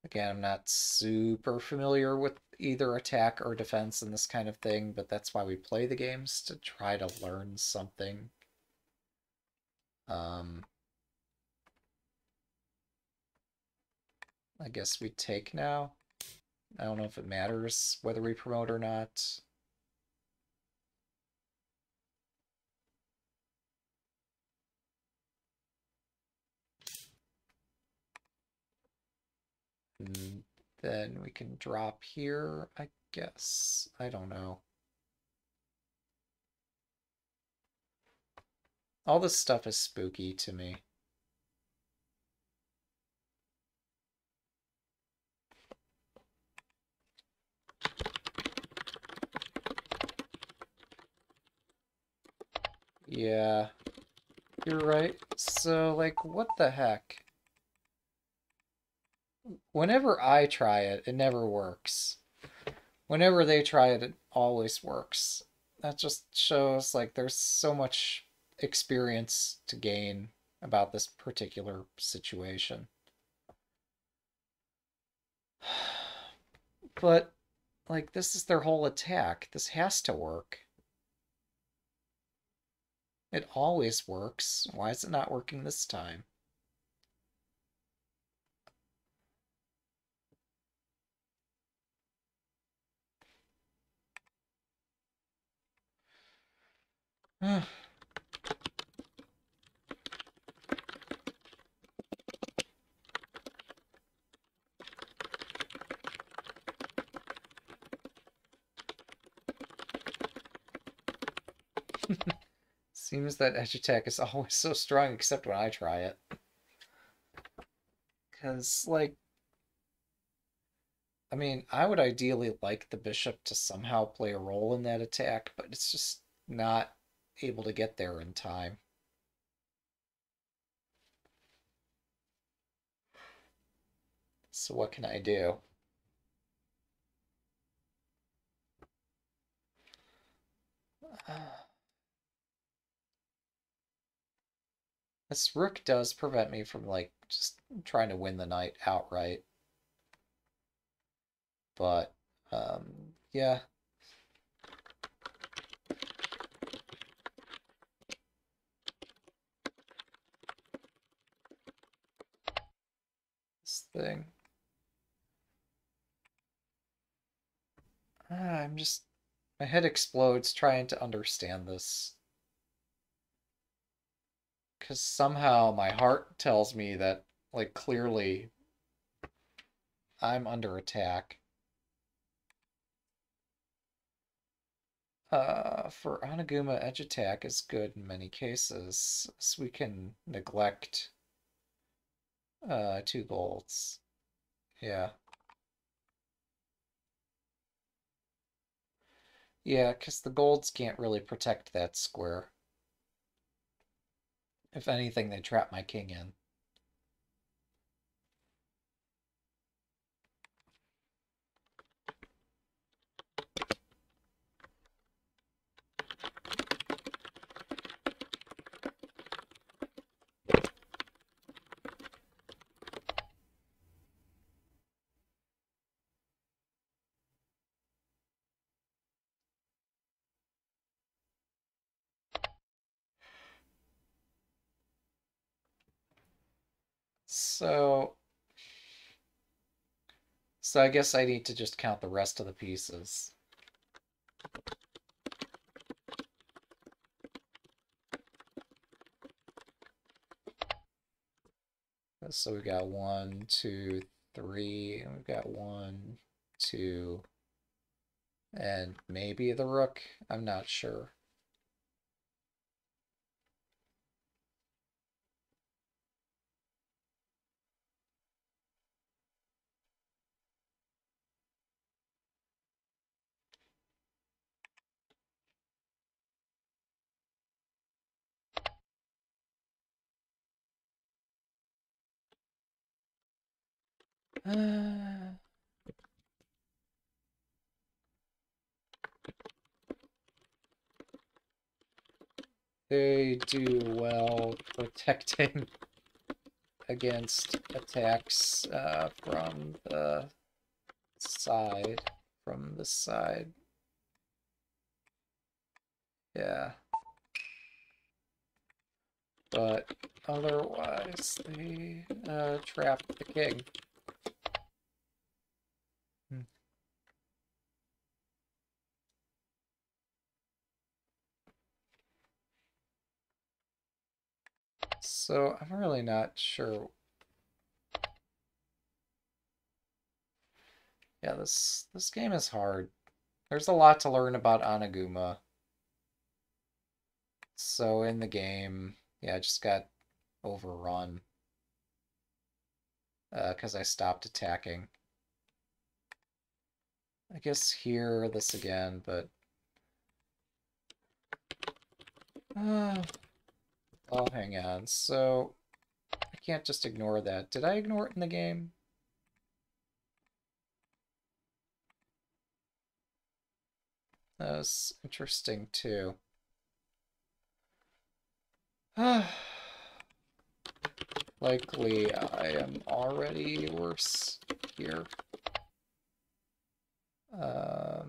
Again, I'm not super familiar with either attack or defense and this kind of thing, but that's why we play the games, to try to learn something. Um, I guess we take now. I don't know if it matters whether we promote or not. And then we can drop here, I guess. I don't know. All this stuff is spooky to me. Yeah, you're right. So, like, what the heck? Whenever I try it, it never works. Whenever they try it, it always works. That just shows like there's so much experience to gain about this particular situation. But, like, this is their whole attack. This has to work. It always works. Why is it not working this time? Seems that edge attack is always so strong except when I try it. Because, like, I mean, I would ideally like the bishop to somehow play a role in that attack, but it's just not able to get there in time. So what can I do? This rook does prevent me from, like, just trying to win the knight outright. But, um, yeah, thing. Ah, I'm just... My head explodes trying to understand this. Because somehow my heart tells me that, like, clearly I'm under attack. Uh, for Anaguma, edge attack is good in many cases, so we can neglect uh, two golds. Yeah. Yeah, because the golds can't really protect that square. If anything, they trap my king in. So... So I guess I need to just count the rest of the pieces. So we got one, two, three, and we've got one, two, and maybe the rook. I'm not sure. They do well protecting against attacks uh, from the side. From the side. Yeah. But otherwise, they uh, trap the king. So I'm really not sure. Yeah, this this game is hard. There's a lot to learn about Anaguma. So in the game, yeah, I just got overrun. Because uh, I stopped attacking. I guess here, this again, but... Uh, Oh, hang on. So, I can't just ignore that. Did I ignore it in the game? That was interesting, too. Likely I am already worse here. Uh,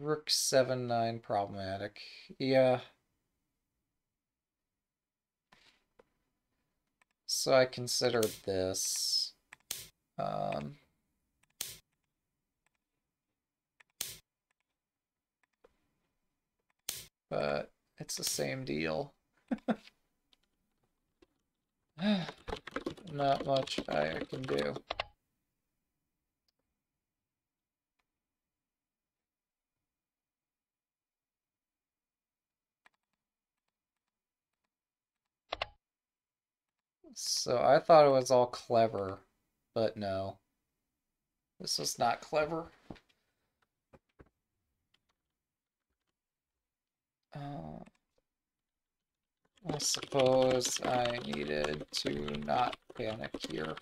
Rook 7 9 problematic. Yeah. So I considered this. Um, but it's the same deal. Not much I can do. So I thought it was all clever, but no. This was not clever. Uh, I suppose I needed to not panic here.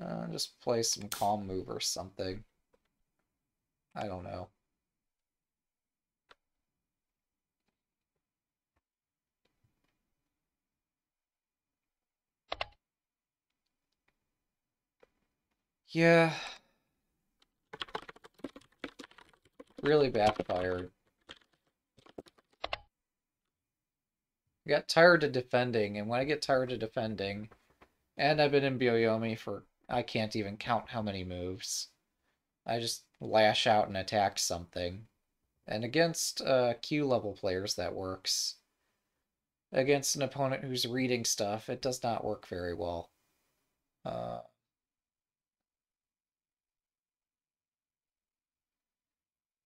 Uh, just play some calm move or something. I don't know. Yeah. Really backfired. I got tired of defending, and when I get tired of defending, and I've been in Byoyomi for I can't even count how many moves. I just lash out and attack something. And against uh, kyu level players, that works. Against an opponent who's reading stuff, it does not work very well. Uh,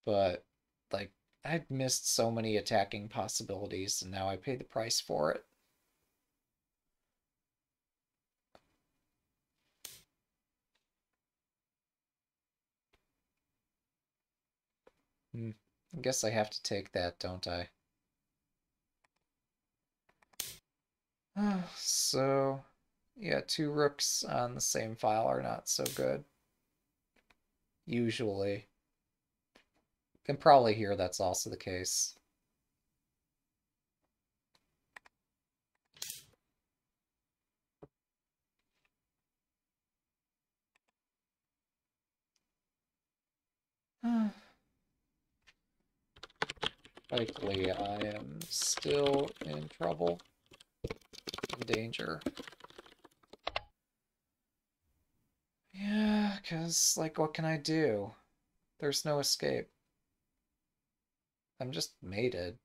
but, like, I'd missed so many attacking possibilities, and now I pay the price for it. Hmm. I guess I have to take that, don't I? so, yeah, two rooks on the same file are not so good. Usually. Can probably hear that's also the case. Likely I am still in trouble, in danger. Yeah, because, like, what can I do? There's no escape. I'm just mated.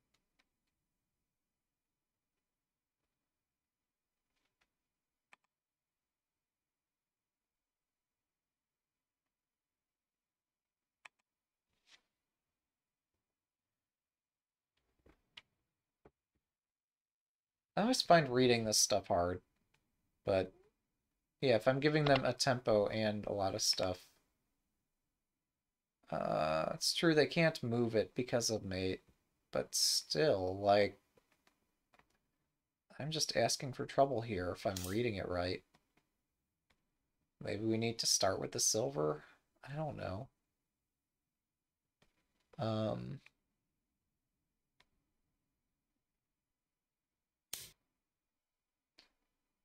I always find reading this stuff hard, but yeah, if I'm giving them a tempo and a lot of stuff, uh, it's true they can't move it because of mate, but still, like, I'm just asking for trouble here if I'm reading it right. Maybe we need to start with the silver? I don't know. Um,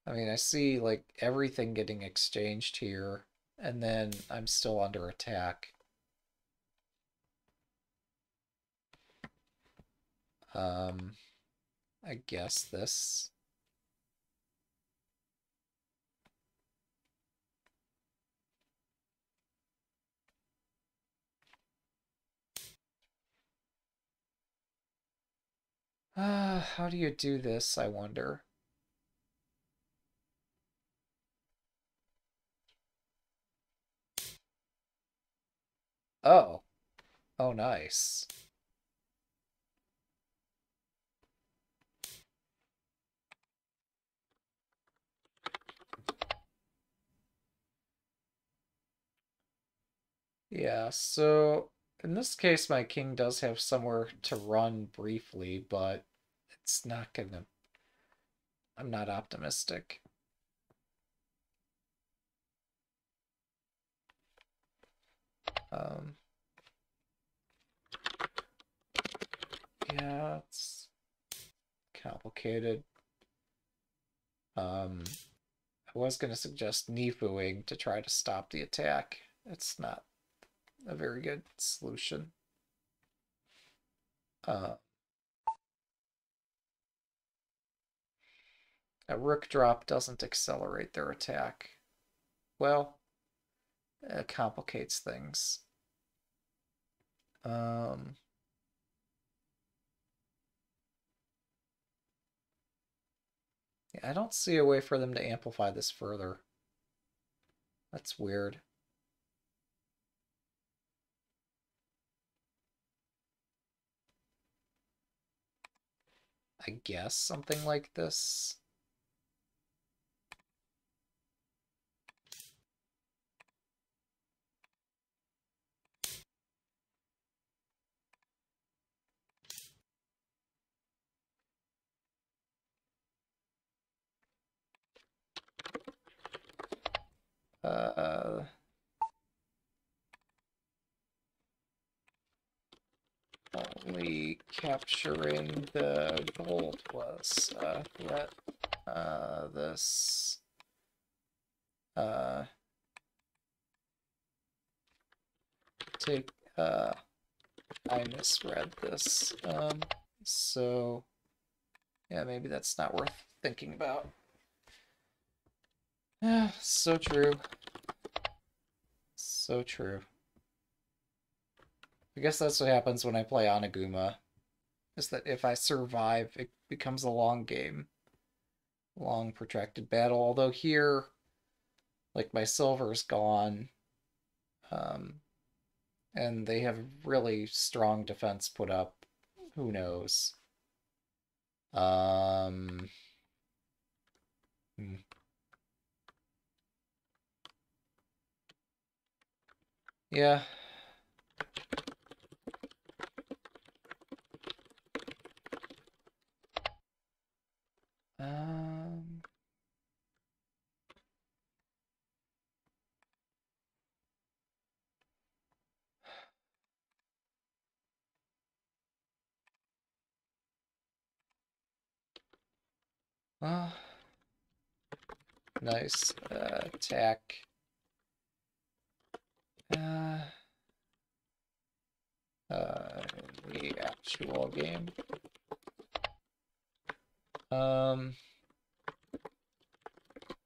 I mean, I see like everything getting exchanged here, and then I'm still under attack. Um, I guess this. Uh, how do you do this, I wonder? Oh. Oh, nice. Yeah, so in this case, my king does have somewhere to run briefly, but it's not gonna... I'm not optimistic. Um, yeah, it's complicated. Um, I was going to suggest Nifuing to try to stop the attack. It's not a very good solution. Uh, a rook drop doesn't accelerate their attack. Well, it complicates things. Um, I don't see a way for them to amplify this further. That's weird. I guess something like this. Uh, only capturing the gold was uh, threat. Uh, this. Uh, take. Uh, I misread this. Um, so yeah, maybe that's not worth thinking about. Yeah, so true. So true. I guess that's what happens when I play Anaguma. Is that if I survive, it becomes a long game. Long, protracted battle. Although here, like, my silver's gone. Um, and they have really strong defense put up. Who knows? Um... Hmm. Yeah. Um... Well, nice uh, attack. Uh, uh, the actual game. Um,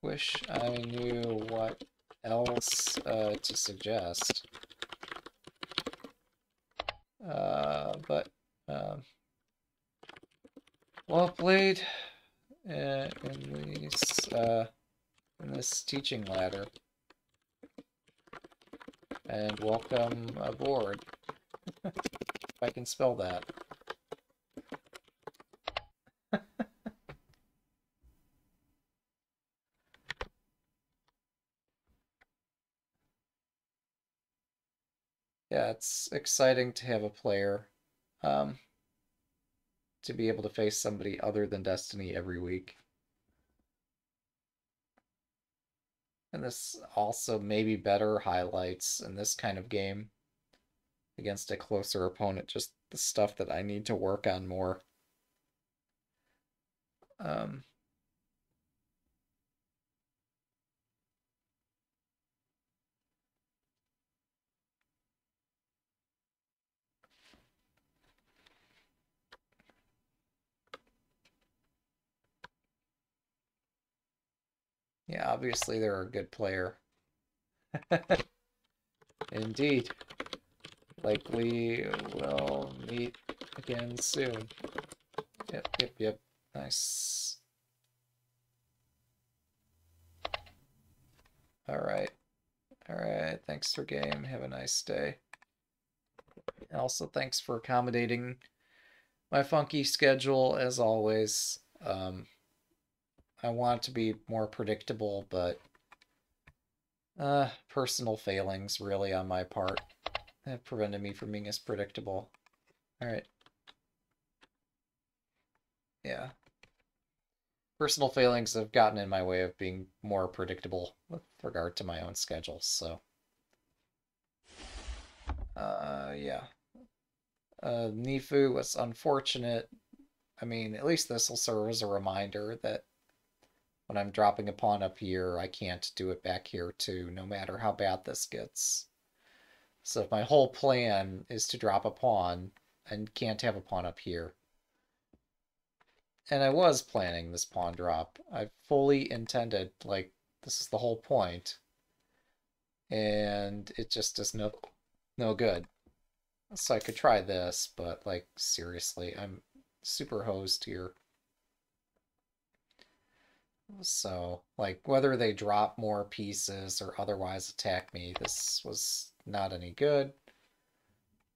wish I knew what else uh, to suggest. Uh, but um, well played uh, in these uh, in this teaching ladder. And welcome aboard. if I can spell that. Yeah, it's exciting to have a player um, to be able to face somebody other than Destiny every week. And this also maybe better highlights in this kind of game against a closer opponent, just the stuff that I need to work on more. Um, Yeah, obviously they're a good player. Indeed. Likely will meet again soon. Yep, yep, yep. Nice. Alright. Alright, thanks for game. Have a nice day. And Also, thanks for accommodating my funky schedule, as always. Um, I want to be more predictable, but uh, personal failings really on my part have prevented me from being as predictable. Alright. Yeah. Personal failings have gotten in my way of being more predictable with regard to my own schedules, so. Uh, yeah. Uh, Nifu was unfortunate. I mean, at least this will serve as a reminder that when I'm dropping a pawn up here, I can't do it back here too, no matter how bad this gets. So if my whole plan is to drop a pawn, and can't have a pawn up here. And I was planning this pawn drop. I fully intended, like, this is the whole point. And it just is no, no good. So I could try this, but, like, seriously, I'm super hosed here. So, like, whether they drop more pieces or otherwise attack me, this was not any good.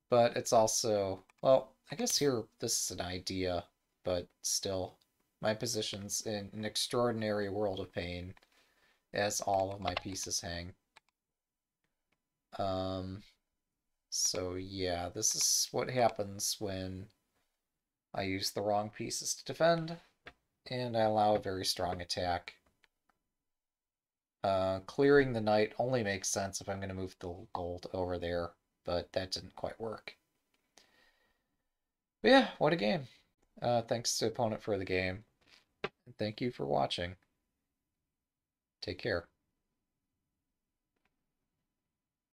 But it's also, well, I guess here this is an idea, but still, my position's in an extraordinary world of pain as all of my pieces hang. Um, so yeah, this is what happens when I use the wrong pieces to defend and I allow a very strong attack. Uh, clearing the knight only makes sense if I'm going to move the gold over there, but that didn't quite work. But yeah, what a game. Uh, thanks to opponent for the game. Thank you for watching. Take care.